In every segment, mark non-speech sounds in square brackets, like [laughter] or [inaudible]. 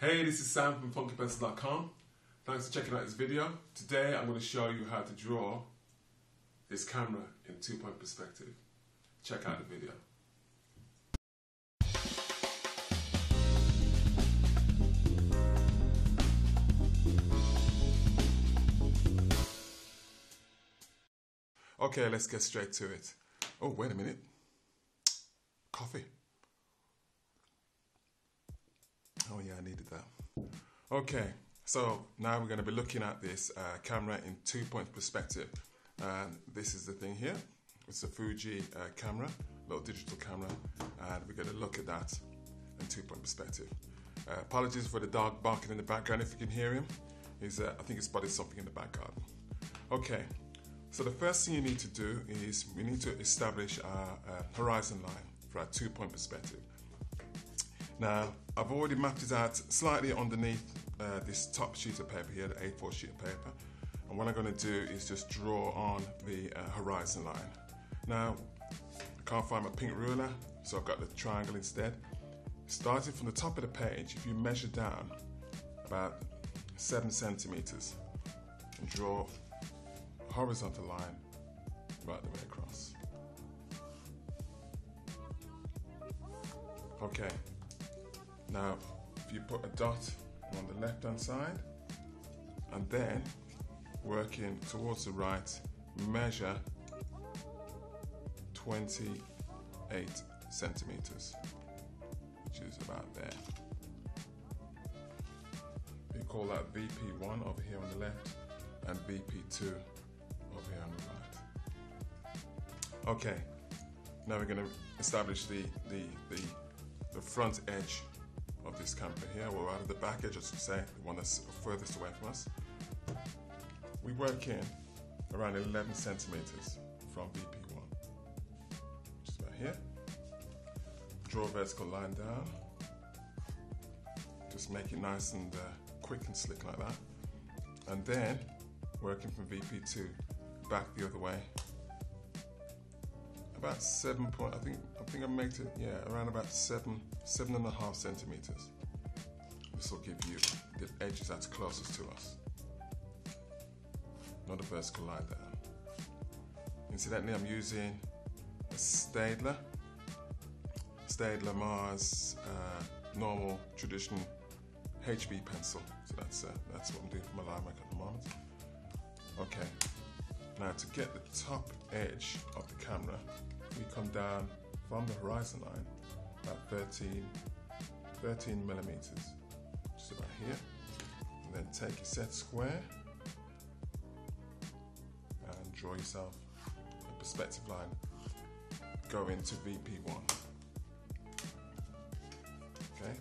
Hey, this is Sam from funkypencil.com. Thanks for checking out this video. Today I'm going to show you how to draw this camera in two-point perspective. Check out the video. Okay, let's get straight to it. Oh, wait a minute. Coffee. Oh yeah, I needed that. Okay, so now we're going to be looking at this uh, camera in two-point perspective. And this is the thing here. It's a Fuji uh, camera, little digital camera, and we're going to look at that in two-point perspective. Uh, apologies for the dog barking in the background if you can hear him. He's, uh, I think he spotted something in the back garden. Okay, so the first thing you need to do is we need to establish our uh, horizon line for our two-point perspective. Now, I've already mapped it out slightly underneath uh, this top sheet of paper here, the A4 sheet of paper. And what I'm going to do is just draw on the uh, horizon line. Now, I can't find my pink ruler, so I've got the triangle instead. Starting from the top of the page, if you measure down about seven centimeters and draw a horizontal line right the way across. Okay, now if you put a dot on the left hand side and then working towards the right, measure 28 centimeters, which is about there. We call that VP1 over here on the left and VP2 over here on the right. Okay, now we're going to establish the, the, the, the front edge this camper here, or rather the back edge, I should say, the one that's furthest away from us. We work in around 11 centimeters from VP1, which is about here. Draw a vertical line down. Just make it nice and uh, quick and slick like that. And then working from VP2 back the other way. About seven point, I think, I think I made it, yeah, around about seven, seven and a half centimeters. This will give you the edges that's closest to us. Not a vertical line down. Incidentally, I'm using a Staedtler, Staedtler Mars uh, normal traditional HB pencil. So that's uh, that's what I'm doing for my line work at the moment. Okay. Now to get the top edge of the camera, we come down from the horizon line about 13, 13 millimeters, just about here. And then take your set square and draw yourself a perspective line go into VP1. Okay,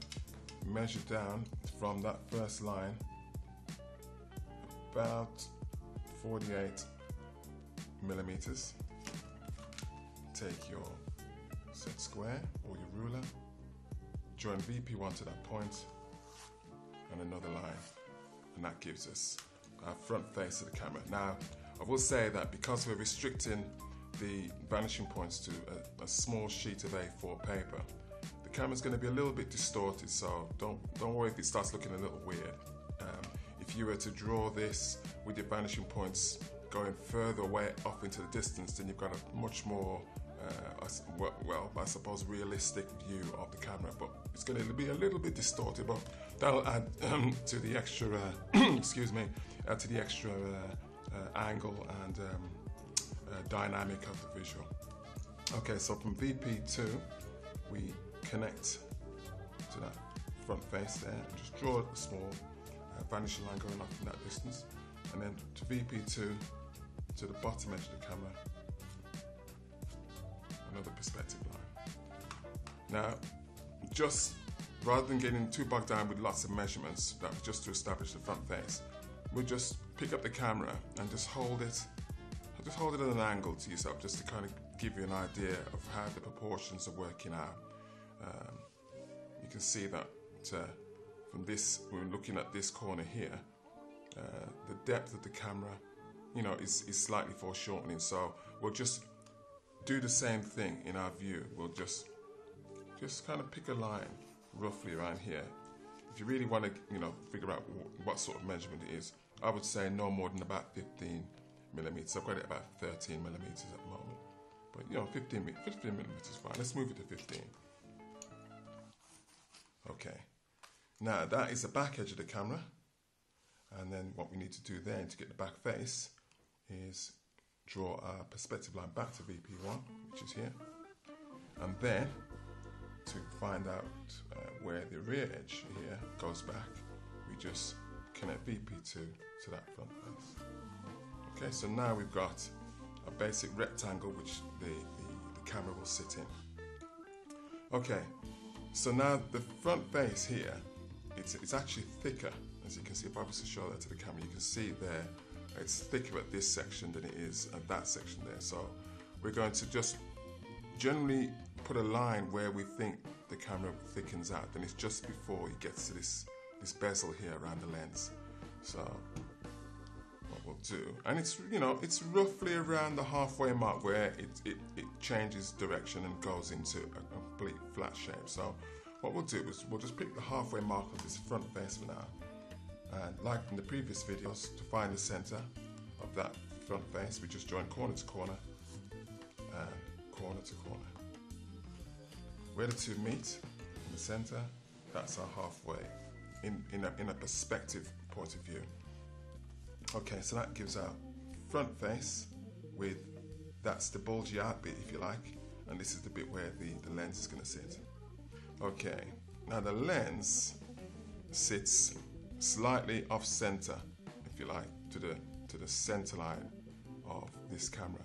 measure down from that first line about 48 millimeters. Take your set square or your ruler, join VP1 to that point, and another line, and that gives us our front face of the camera. Now, I will say that because we're restricting the vanishing points to a, a small sheet of A4 paper, the camera's going to be a little bit distorted, so don't don't worry if it starts looking a little weird. Um, if you were to draw this with your vanishing points going further away off into the distance, then you've got a much more, uh, well, I suppose, realistic view of the camera. But it's going to be a little bit distorted, but that'll add um, to the extra, uh, [coughs] excuse me, uh, to the extra uh, uh, angle and um, dynamic of the visual. Okay, so from VP2, we connect to that front face there just draw a small vanishing line going off in that distance and then to VP2 to the bottom edge of the camera another perspective line. Now just rather than getting too bogged down with lots of measurements that was just to establish the front face we'll just pick up the camera and just hold it just hold it at an angle to yourself just to kind of give you an idea of how the proportions are working out. Um, you can see that uh, from this, we're looking at this corner here, uh, the depth of the camera, you know, is, is slightly foreshortening. So we'll just do the same thing in our view. We'll just, just kind of pick a line roughly around here. if you really want to, you know, figure out what sort of measurement it is, I would say no more than about 15 millimeters. I've got it about 13 millimeters at the moment. But, you know, 15, 15 millimeters is fine. Let's move it to 15. Okay. Now, that is the back edge of the camera. And then what we need to do then to get the back face is draw our perspective line back to VP1, which is here. And then to find out uh, where the rear edge here goes back, we just connect VP2 to that front face. Okay, so now we've got a basic rectangle which the, the, the camera will sit in. Okay, so now the front face here, it's, it's actually thicker, as you can see. If I was to show that to the camera, you can see there, it's thicker at this section than it is at that section there. So we're going to just generally put a line where we think the camera thickens out, and it's just before it gets to this, this bezel here around the lens. So what we'll do, and it's you know it's roughly around the halfway mark where it, it, it changes direction and goes into a complete flat shape. So what we'll do is we'll just pick the halfway mark of this front face for now. And like in the previous videos, to find the center of that front face, we just join corner to corner and corner to corner. Where the two meet in the center, that's our halfway in, in, a, in a perspective point of view. Okay, so that gives our front face with that's the bulgy out bit if you like, and this is the bit where the, the lens is going to sit. Okay, now the lens sits slightly off center, if you like, to the to the center line of this camera.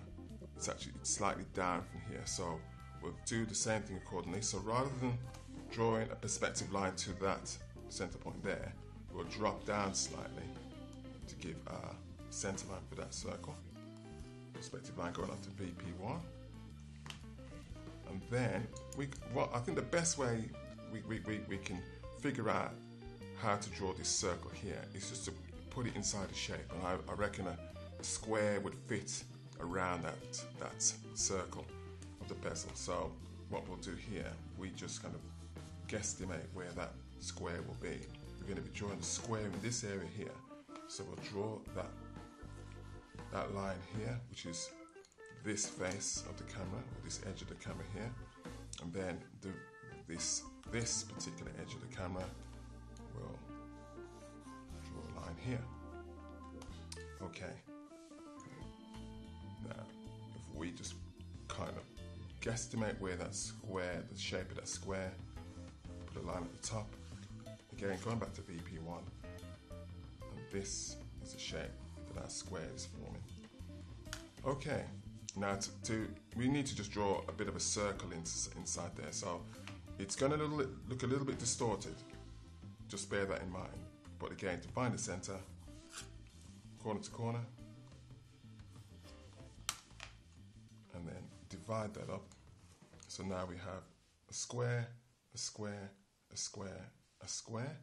It's actually slightly down from here, so we'll do the same thing accordingly. So rather than drawing a perspective line to that center point there, we'll drop down slightly to give a center line for that circle. Perspective line going up to VP1. And then, we, well, I think the best way we, we, we, we can figure out how to draw this circle here is just to put it inside a shape. And I, I reckon a, a square would fit around that, that circle of the bezel. So what we'll do here, we just kind of guesstimate where that square will be. We're going to be drawing the square in this area here. So we'll draw that, that line here, which is this face of the camera, or this edge of the camera here. And then the, this, this particular edge of the camera will draw a line here. Okay. Now, if we just kind of guesstimate where that square, the shape of that square, put a line at the top. Again, going back to VP1, and this is the shape that our square is forming. Okay, now to, to we need to just draw a bit of a circle in, inside there, so it's going to look a little bit distorted. Just bear that in mind. But again, to find the center, corner to corner, and then divide that up. So now we have a square, a square, a square, a square,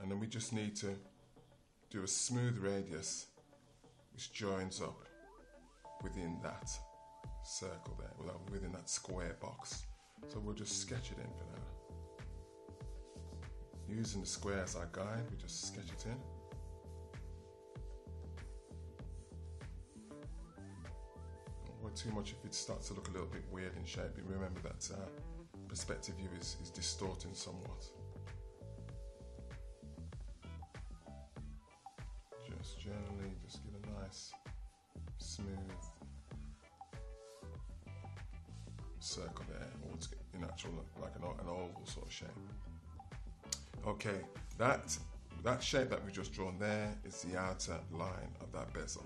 and then we just need to do a smooth radius which joins up within that circle there, within that square box. So we'll just sketch it in for now. Using the square as our guide, we just sketch it in. too much if it starts to look a little bit weird in shape. Remember that uh, perspective view is, is distorting somewhat. Shape that we just drawn there is the outer line of that bezel.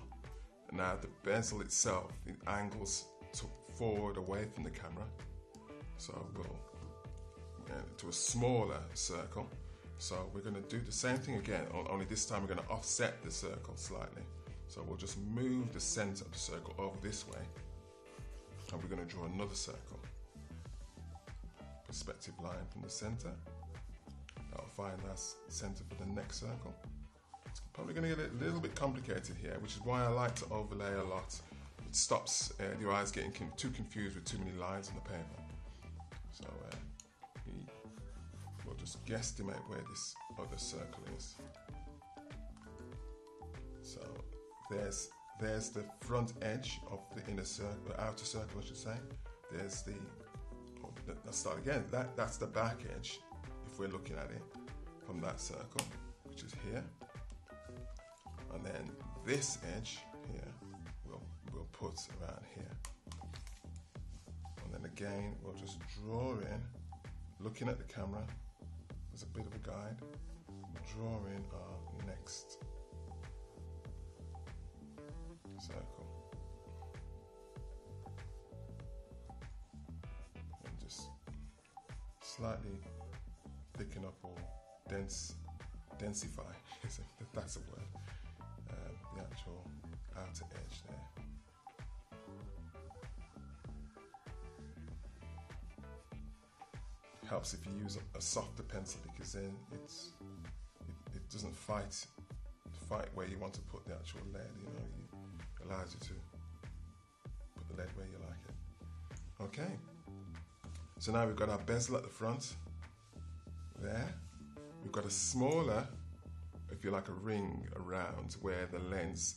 And now the bezel itself, it angles to forward away from the camera. So we'll get uh, to a smaller circle. So we're going to do the same thing again, only this time we're going to offset the circle slightly. So we'll just move the center of the circle over this way. And we're going to draw another circle. Perspective line from the center. Find that center for the next circle. It's probably going to get a little bit complicated here, which is why I like to overlay a lot. It stops uh, your eyes getting too confused with too many lines on the paper. So uh, we'll just guesstimate where this other circle is. So there's there's the front edge of the inner circle, outer circle, I should say. There's the oh, let's start again. That that's the back edge. If we're looking at it from that circle, which is here, and then this edge here, we'll we'll put around here, and then again we'll just draw in, looking at the camera as a bit of a guide, draw in our next circle. And just slightly dense, densify, [laughs] that's a word, um, the actual outer edge there. Helps if you use a, a softer pencil because then it's it, it doesn't fight fight where you want to put the actual lead. You know, you, allows you to put the lead where you like it. Okay. So now we've got our bezel at the front. There. We've got a smaller, if you like, a ring around where the lens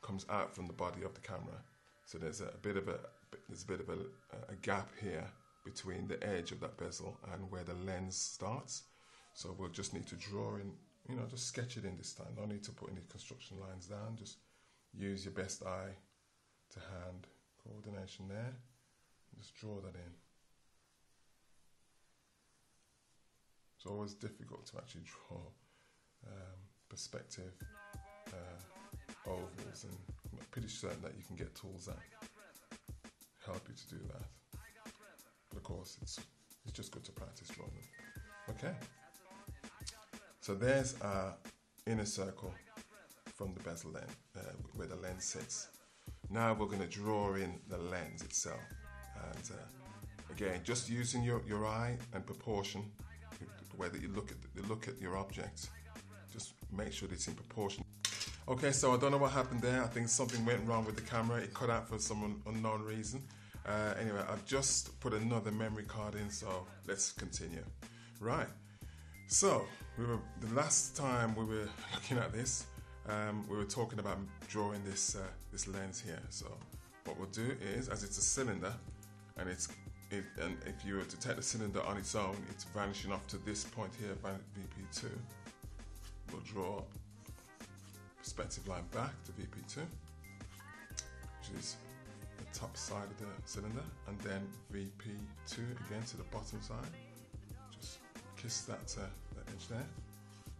comes out from the body of the camera. So there's a, bit of a there's a bit of a, a gap here between the edge of that bezel and where the lens starts. So we'll just need to draw in, you know, just sketch it in this time. No need to put any construction lines down. Just use your best eye to hand coordination there. Just draw that in. It's always difficult to actually draw um, perspective uh, ovals, and I'm pretty certain that you can get tools that help you to do that. But of course, it's it's just good to practice drawing them. Okay. So there's our inner circle from the bezel lens, uh, where the lens sits. Now we're going to draw in the lens itself. And uh, again, just using your, your eye and proportion, way that you look at you look at your object, just make sure it's in proportion. Okay, so I don't know what happened there. I think something went wrong with the camera. It cut out for some unknown reason. Uh, anyway, I've just put another memory card in, so let's continue. Right. So we were the last time we were [laughs] looking at this um, we were talking about drawing this uh, this lens here. So what we'll do is, as it's a cylinder, and it's it, and if you were to take the cylinder on its own, it's vanishing off to this point here, VP2. We'll draw perspective line back to VP2, which is the top side of the cylinder, and then VP2 again to the bottom side. Just kiss that, uh, that edge there.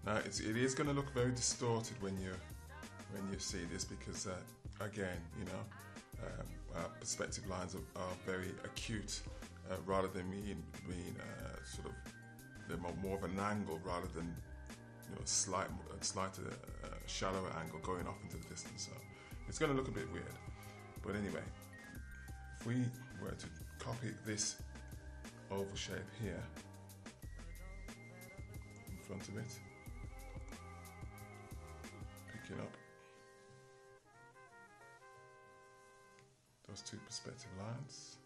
Now it's, it is going to look very distorted when you when you see this because uh, again, you know, um, perspective lines are, are very acute uh, rather than being being uh, sort of they're more, of an angle rather than you know slight slight uh, shallower angle going off into the distance. So it's going to look a bit weird. But anyway, if we were to copy this oval shape here in front of it, pick it up two perspective lines.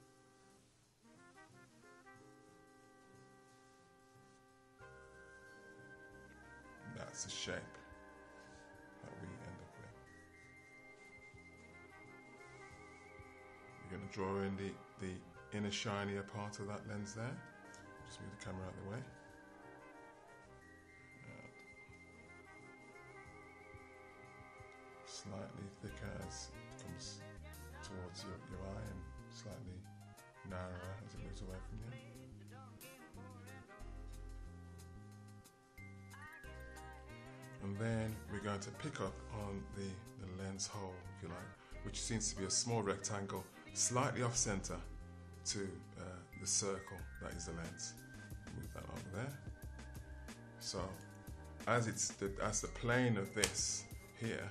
that's the shape that we end up with. You're going to draw in the, the inner shinier part of that lens there. Just move the camera out of the way. slightly thicker as your, your eye and slightly narrower as it moves away from you. And then we're going to pick up on the, the lens hole, if you like, which seems to be a small rectangle slightly off center to uh, the circle that is the lens. Move that over there. So as it's the, as the plane of this here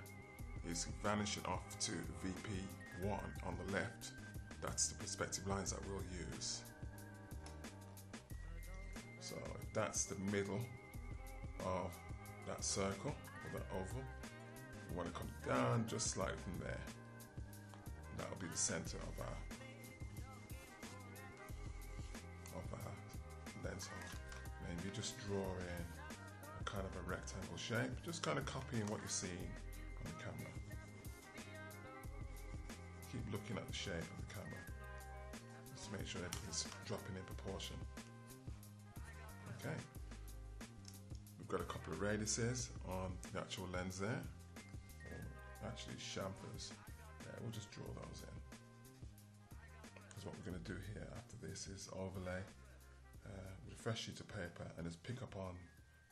is vanishing off to VP1 on the left. That's the perspective lines that we'll use. So that's the middle of that circle or that oval. We want to come down just slightly from there. That'll be the center of our of our lens hole, you just draw in a kind of a rectangle shape, just kind of copying what you're seeing looking at the shape of the camera. Just make sure everything's dropping in proportion. Okay. We've got a couple of radiuses on the actual lens there, or actually chamfers. Yeah, we'll just draw those in. Because what we're going to do here after this is overlay uh, with a fresh sheet of paper and just pick up on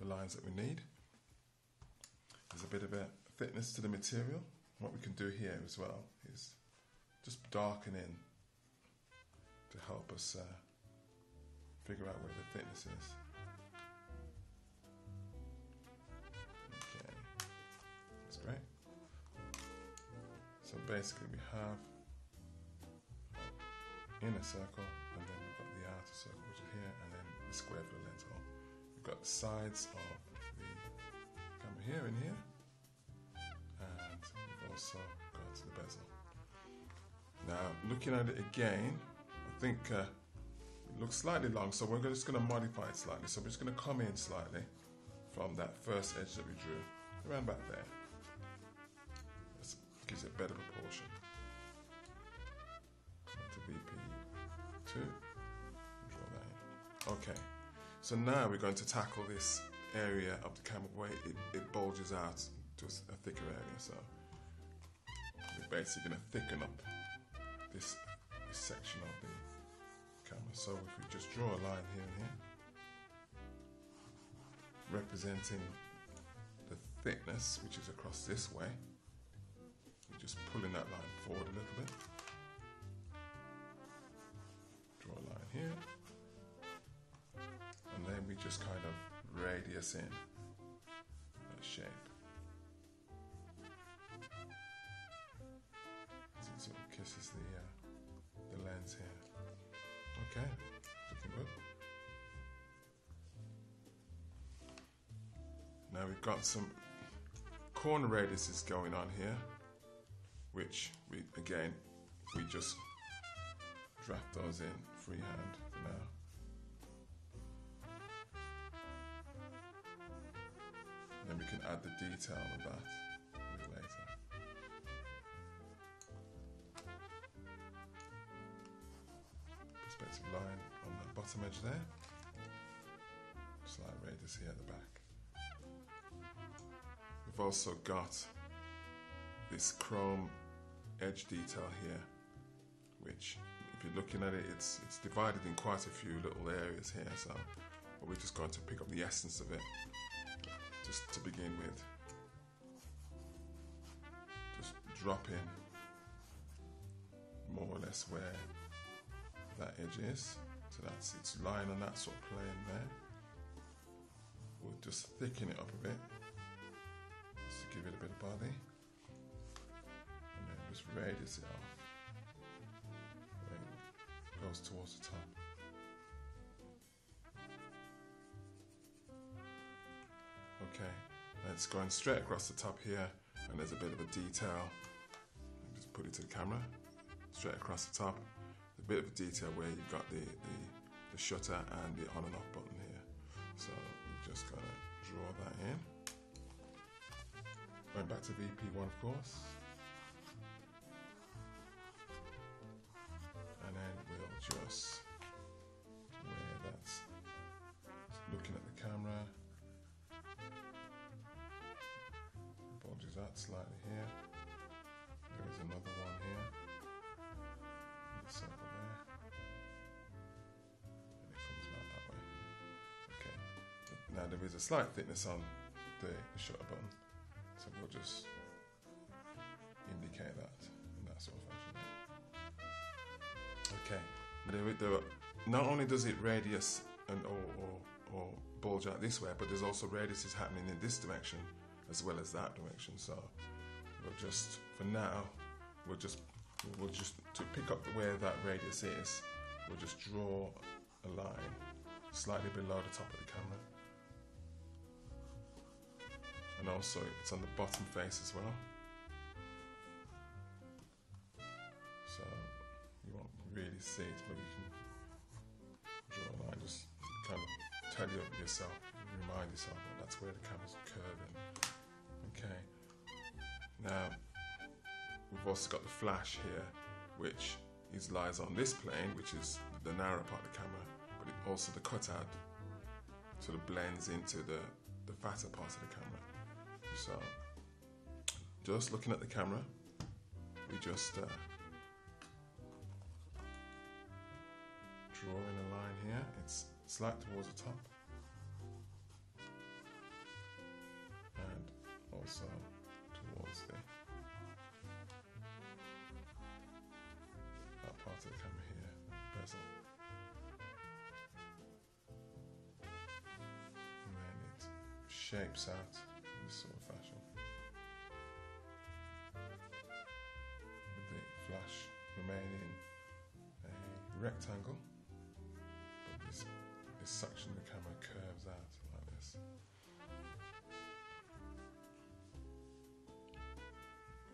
the lines that we need. There's a bit of a thickness to the material. What we can do here as well is just darken in to help us uh, figure out where the thickness is. Okay, that's great. So basically we have inner circle and then we've got the outer circle which is here and then the square for the lens hole. We've got the sides of Now looking at it again, I think uh, it looks slightly long so we're just going to modify it slightly. So we're just going to come in slightly from that first edge that we drew around back there. This gives it better proportion. To VP2, draw that in. Okay, so now we're going to tackle this area of the camera where it, it bulges out to a thicker area. So we're basically going to thicken up this, this section of the camera. So if we just draw a line here and here, representing the thickness which is across this way, we're just pulling that line forward a little bit. Draw a line here, and then we just kind of radius in that shape. Now we've got some corner radiuses going on here, which we again we just draft those in freehand for now. Then we can add the detail of that a bit later. Line on the bottom edge there. Slight radius here at the back. We've also got this chrome edge detail here, which if you're looking at it, it's, it's divided in quite a few little areas here. So we're just going to pick up the essence of it just to begin with. Just drop in more or less where that edge is. So that's its lying on that sort of plane there. We'll just thicken it up a bit give it a bit of body. And then just radius it off. It goes towards the top. Okay, it's going straight across the top here, and there's a bit of a detail. Just put it to the camera, straight across the top. A bit of a detail where you've got the, the, the shutter and the on and off button here. So we're just gonna draw that in. Going back to VP1 of course. And then we'll just, where that's looking at the camera, bulges out slightly here. There is another one here. The circle there. And it comes out that way. Okay. Now there is a slight thickness on the shutter button. So we'll just indicate that in that sort of fashion. Okay. There, we there, not only does it radius and or, or, or bulge out this way, but there's also radiuses happening in this direction as well as that direction. So we'll just, for now, we'll just, we'll just, to pick up where that radius is, we'll just draw a line slightly below the top of the camera. And also it's on the bottom face as well. So you won't really see it, but you can draw a line, just kind of tell you yourself, remind yourself that that's where the camera's curving. Okay. Now, we've also got the flash here, which is lies on this plane, which is the narrow part of the camera, but it also the cutout sort of blends into the, the fatter part of the camera. So, just looking at the camera, we just uh, drawing a line here. It's slight towards the top. And also towards the that part of the camera here, bezel. And then it shapes out rectangle this, this section of the camera curves out like this.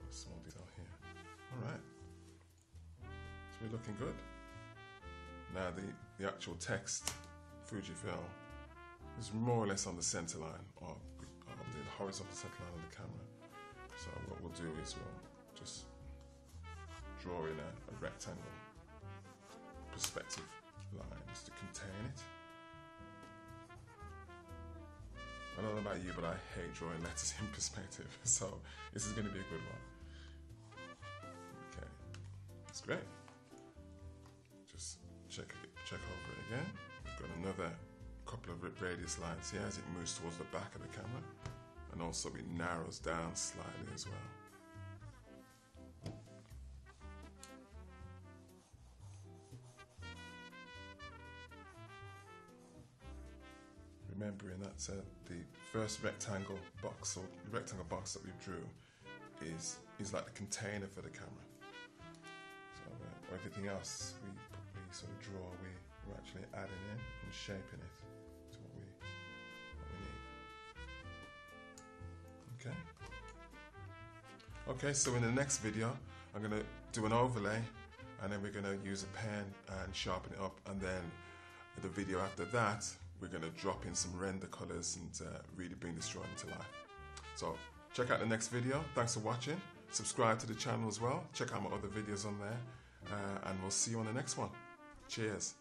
A small detail here. Alright. So we're looking good. Now the, the actual text, Fujifilm, is more or less on the center line or the horizontal center line of the camera. So what we'll do is we'll just draw in a, a rectangle perspective lines to contain it. I don't know about you, but I hate drawing letters [laughs] in perspective, so this is going to be a good one. Okay, that's great. Just check check over it again. We've got another couple of radius lines here as it moves towards the back of the camera, and also it narrows down slightly as well. Remembering that uh, the first rectangle box or the rectangle box that we drew is is like the container for the camera. So uh, everything else we, we sort of draw, we, we're actually adding in and shaping it to what we, what we need. Okay. Okay, so in the next video, I'm going to do an overlay and then we're going to use a pen and sharpen it up and then the video after that we're going to drop in some render colors and uh, really bring this drawing to life. So check out the next video. Thanks for watching. Subscribe to the channel as well. Check out my other videos on there. Uh, and we'll see you on the next one. Cheers.